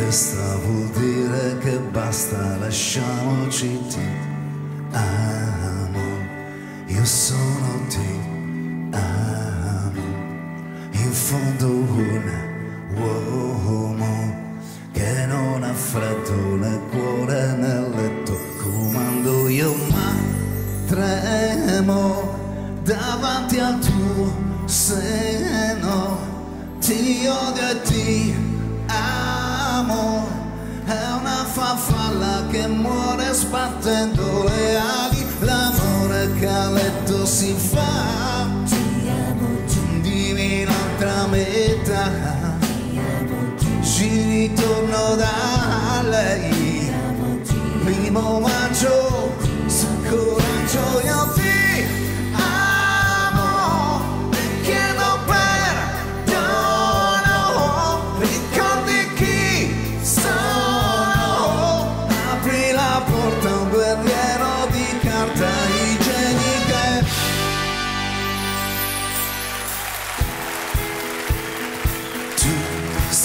testa vuol dire che basta, lasciamoci ti amo, io sono ti amo, in fondo un uomo che non ha freddo nel cuore nel letto comando. Io ma tremo davanti al tuo seno. Ti odio e ti amo è una farfalla che muore sbattendo le ali. L'amore che a letto si fa. Dimmi l'altra metà. Ci ritorno da lei. Primo maggio se coraggio io ti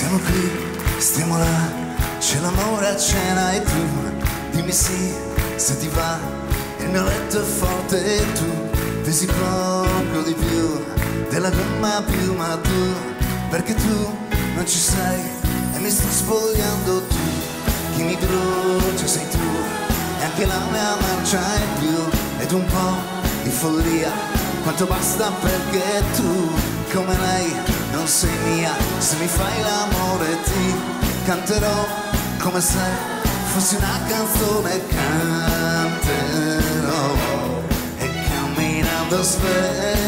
stiamo qui, stiamo là, c'è l'amore a cena e tu, dimmi sì, se ti va, il mio letto è forte e tu, pesi poco di più, della gomma più ma tu, perché tu non ci sei e mi sto spogliando tu, chi mi brucia sei tu, e anche la mia marcia è più, ed un po' di follia, quanto basta perché tu, come lei, sei mia, se mi fai l'amore ti canterò come se fossi una canzone canterò. E camminando sveglierò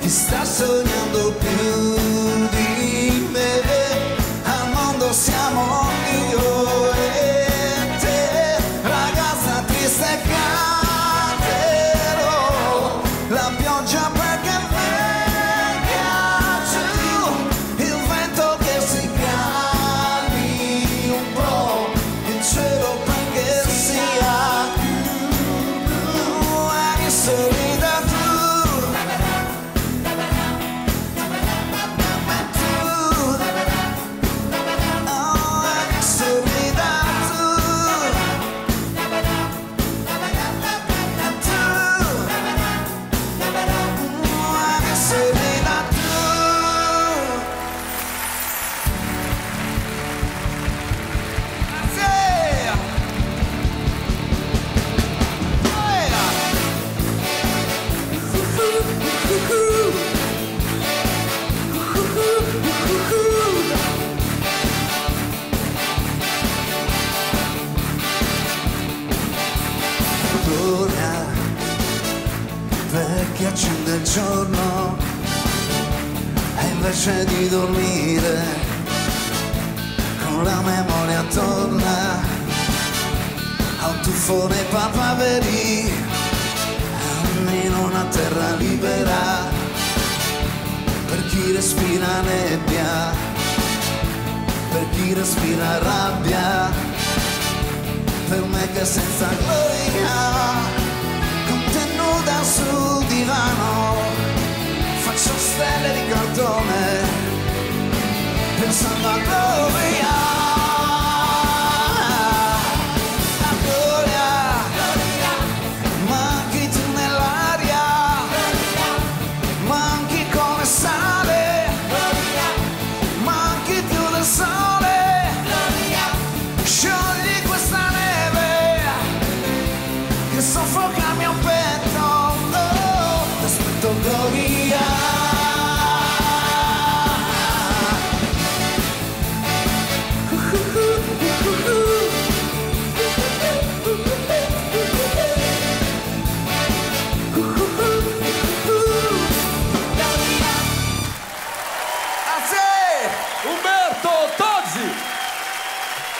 chi sta sognando più giorno e invece di dormire con la memoria torna a un tuffo nei papaveri almeno una terra libera per chi respira nebbia per chi respira rabbia per me che senza gloria con te nuda sul divano stelle di cartone pensando a gloria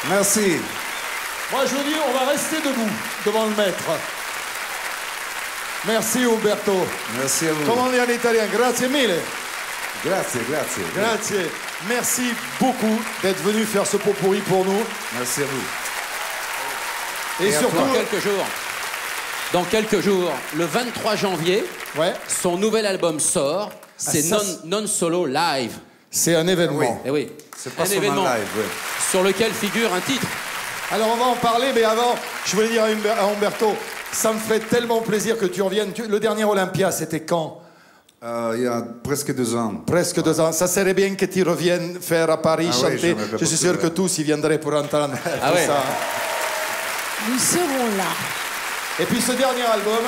Merci. Moi, je vous dis, on va rester debout devant le maître. Merci Umberto. Merci à vous. Comment on dit en italien? Grazie mille. Grazie, grazie. Grazie. Merci beaucoup d'être venu faire ce pot pourri pour nous. Merci à vous. Et, surtout. Dans quelques jours. Dans quelques jours, le 23 janvier, ouais, son nouvel album sort. C'est non, c'est- non solo live. c'est un événement. Eh oui. C'est pas un seulement événement live, ouais. Sur lequel figure un titre. Alors on va en parler, mais avant, je voulais dire à Umberto, ça me ferait tellement plaisir que tu reviennes. Le dernier Olympia, c'était quand? Euh, il y a presque deux ans. Presque deux ans. Ça serait bien que tu reviennes faire à Paris Ah chanter. je suis sûr que tous y viendraient pour entendre Ah tout ouais. ça. Nous serons là. Et puis ce dernier album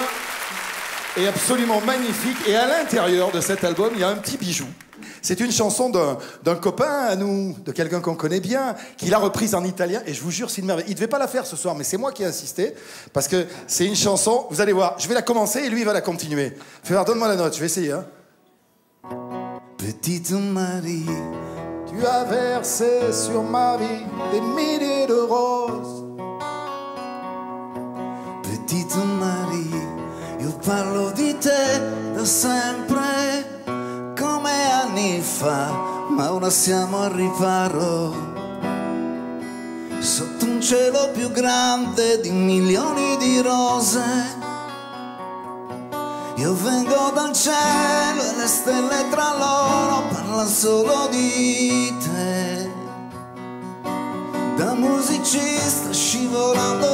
est absolument magnifique. Et à l'intérieur de cet album, il y a un petit bijou. C'est une chanson d'un d'un copain à nous, de quelqu'un qu'on connaît bien, qui l'a reprise en italien. Et je vous jure, c'est une merveille. Il devait pas la faire ce soir, mais c'est moi qui ai insisté. Parce que c'est une chanson, vous allez voir, je vais la commencer et lui, il va la continuer. Fais voir, donne-moi la note, je vais essayer. hein. Petite Marie, Tu as versé sur ma vie des milliers de roses. petite Marie, io parlo di te da sempre, fa, ma ora siamo al riparo. Sotto un cielo più grande di milioni di rose. Io vengo dal cielo e le stelle tra loro parlano solo di te. Da musicista scivolando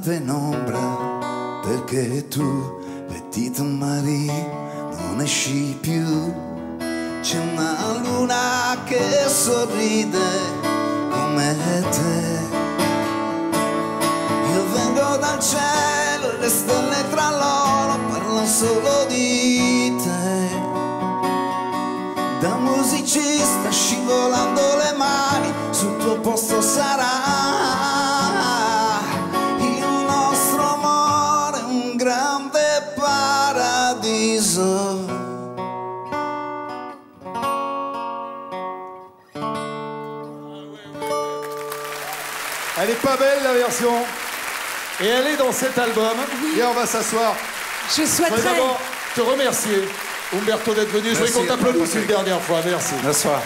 penombra perché tu, petite Marie, non esci più. C'è una luna che sorride come te. Io vengo dal cielo le stelle tra loro parlano solo di te. Da musicista scivolando Elle est pas belle la version. Et elle est dans cet album. Viens, on va s'asseoir. Je Je voudrais souhaiterais d'abord te remercier, Umberto, d'être venu. Je voudrais qu'on t'applaudisse une dernière fois. Merci. Bonsoir.